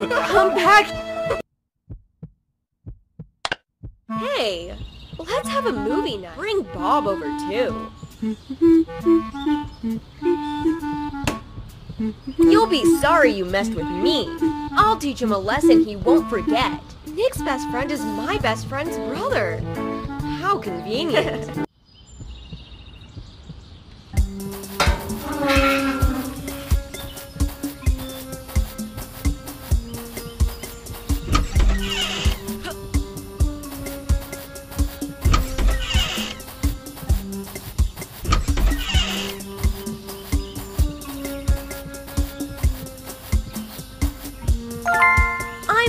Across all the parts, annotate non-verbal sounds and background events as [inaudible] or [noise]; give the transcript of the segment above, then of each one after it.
Come back! Hey, let's have a movie night. Bring Bob over too. You'll be sorry you messed with me. I'll teach him a lesson he won't forget. Nick's best friend is my best friend's brother. How convenient. [laughs]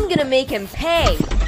I'm gonna make him pay.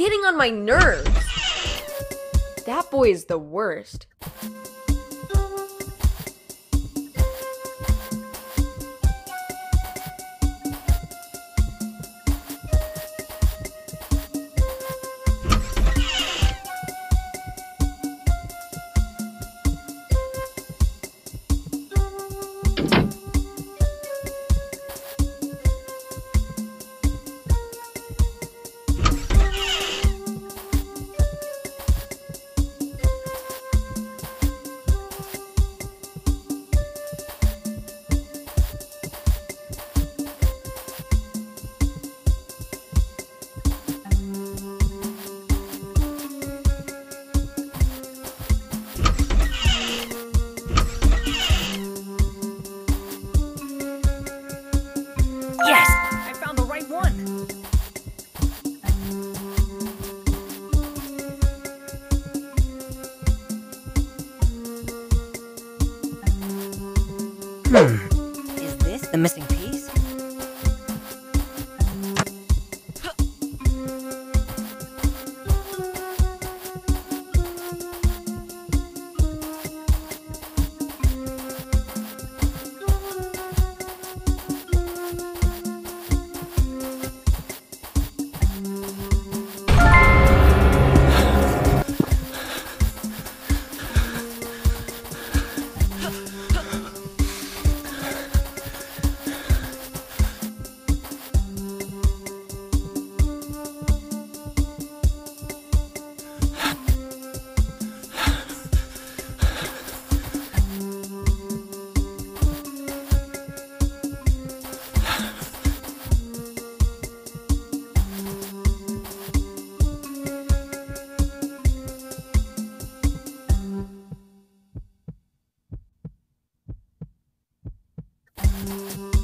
Getting on my nerves. That boy is the worst. Música